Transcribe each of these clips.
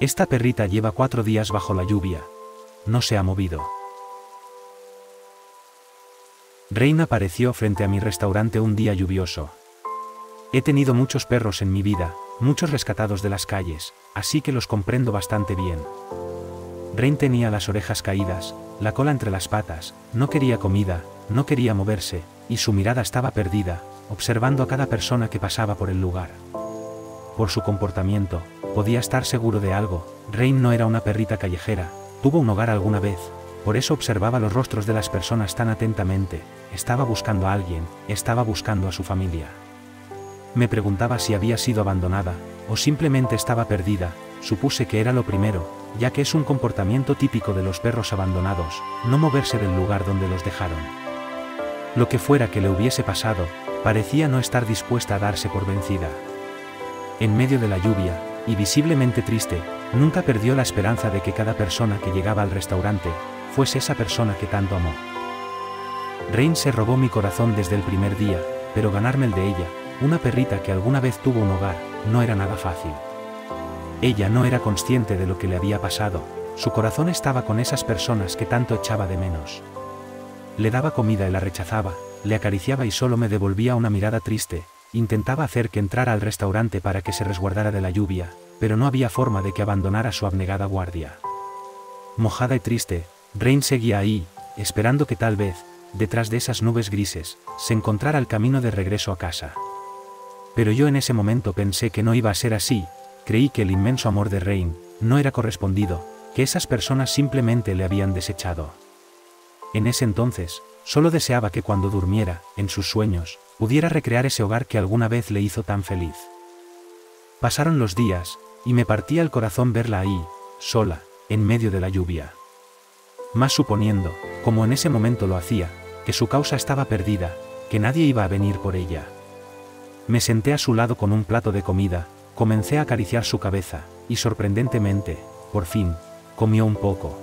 Esta perrita lleva cuatro días bajo la lluvia. No se ha movido. Rain apareció frente a mi restaurante un día lluvioso. He tenido muchos perros en mi vida, muchos rescatados de las calles, así que los comprendo bastante bien. Rain tenía las orejas caídas, la cola entre las patas, no quería comida, no quería moverse, y su mirada estaba perdida, observando a cada persona que pasaba por el lugar. Por su comportamiento, podía estar seguro de algo, Rain no era una perrita callejera, tuvo un hogar alguna vez, por eso observaba los rostros de las personas tan atentamente, estaba buscando a alguien, estaba buscando a su familia. Me preguntaba si había sido abandonada, o simplemente estaba perdida, supuse que era lo primero, ya que es un comportamiento típico de los perros abandonados, no moverse del lugar donde los dejaron. Lo que fuera que le hubiese pasado, parecía no estar dispuesta a darse por vencida. En medio de la lluvia, y visiblemente triste, nunca perdió la esperanza de que cada persona que llegaba al restaurante, fuese esa persona que tanto amó. Rain se robó mi corazón desde el primer día, pero ganarme el de ella, una perrita que alguna vez tuvo un hogar, no era nada fácil. Ella no era consciente de lo que le había pasado, su corazón estaba con esas personas que tanto echaba de menos. Le daba comida y la rechazaba, le acariciaba y solo me devolvía una mirada triste, intentaba hacer que entrara al restaurante para que se resguardara de la lluvia, pero no había forma de que abandonara su abnegada guardia. Mojada y triste, Rain seguía ahí, esperando que tal vez, detrás de esas nubes grises, se encontrara el camino de regreso a casa. Pero yo en ese momento pensé que no iba a ser así, creí que el inmenso amor de Rain, no era correspondido, que esas personas simplemente le habían desechado. En ese entonces, solo deseaba que cuando durmiera, en sus sueños, pudiera recrear ese hogar que alguna vez le hizo tan feliz. Pasaron los días, y me partía el corazón verla ahí, sola, en medio de la lluvia. Más suponiendo, como en ese momento lo hacía, que su causa estaba perdida, que nadie iba a venir por ella. Me senté a su lado con un plato de comida, comencé a acariciar su cabeza, y sorprendentemente, por fin, comió un poco.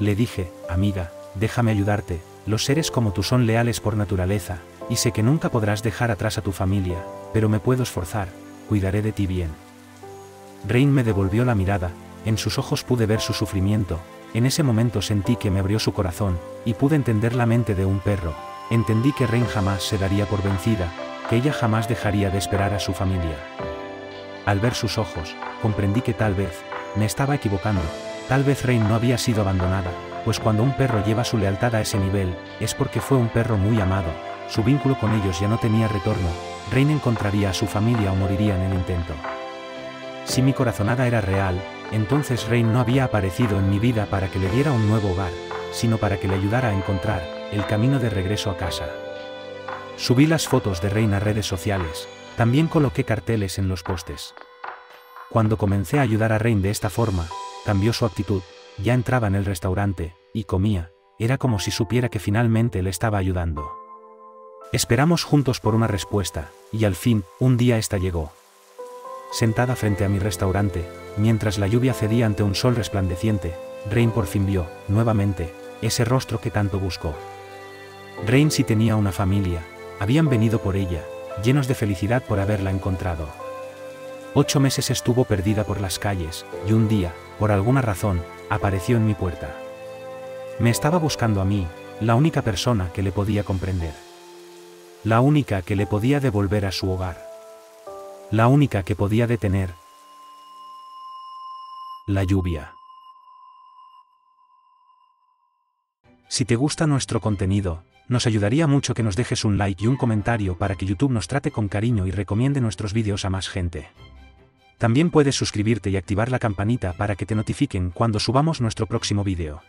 Le dije, amiga, déjame ayudarte, los seres como tú son leales por naturaleza, y sé que nunca podrás dejar atrás a tu familia, pero me puedo esforzar, cuidaré de ti bien. Rain me devolvió la mirada, en sus ojos pude ver su sufrimiento, en ese momento sentí que me abrió su corazón, y pude entender la mente de un perro, entendí que Rain jamás se daría por vencida, que ella jamás dejaría de esperar a su familia. Al ver sus ojos, comprendí que tal vez, me estaba equivocando, tal vez Rain no había sido abandonada, pues cuando un perro lleva su lealtad a ese nivel, es porque fue un perro muy amado, su vínculo con ellos ya no tenía retorno, Rain encontraría a su familia o moriría en el intento. Si mi corazonada era real, entonces Rain no había aparecido en mi vida para que le diera un nuevo hogar, sino para que le ayudara a encontrar el camino de regreso a casa. Subí las fotos de Rain a redes sociales, también coloqué carteles en los postes. Cuando comencé a ayudar a Rain de esta forma, cambió su actitud, ya entraba en el restaurante, y comía, era como si supiera que finalmente le estaba ayudando. Esperamos juntos por una respuesta, y al fin, un día esta llegó. Sentada frente a mi restaurante, mientras la lluvia cedía ante un sol resplandeciente, Rain por fin vio, nuevamente, ese rostro que tanto buscó. Rain sí tenía una familia, habían venido por ella, llenos de felicidad por haberla encontrado. Ocho meses estuvo perdida por las calles, y un día, por alguna razón, apareció en mi puerta. Me estaba buscando a mí, la única persona que le podía comprender. La única que le podía devolver a su hogar la única que podía detener la lluvia. Si te gusta nuestro contenido, nos ayudaría mucho que nos dejes un like y un comentario para que YouTube nos trate con cariño y recomiende nuestros vídeos a más gente. También puedes suscribirte y activar la campanita para que te notifiquen cuando subamos nuestro próximo vídeo.